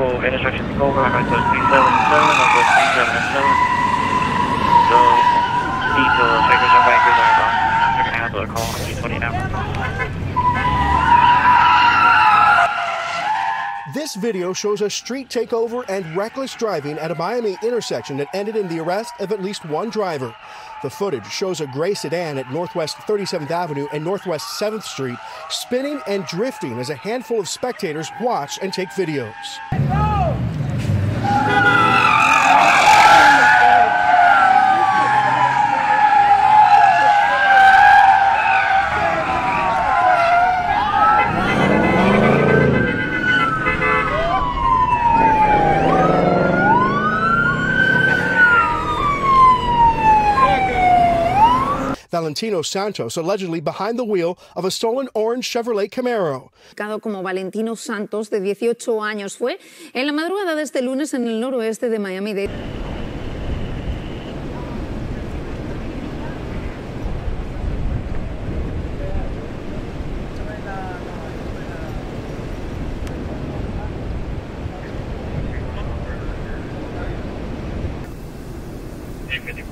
vehicle intersection over Northwest 377, Northwest 377. So, detail takers and bankers are gone. They're going to handle a call on 220 now. This video shows a street takeover and reckless driving at a Miami intersection that ended in the arrest of at least one driver. The footage shows a gray sedan at Northwest 37th Avenue and Northwest 7th Street spinning and drifting as a handful of spectators watch and take videos. Valentino Santos allegedly behind the wheel of a stolen orange Chevrolet Camaro. como Valentino Santos, de 18 años, fue en la madrugada de este lunes en el noroeste de Miami-Dade. Hey,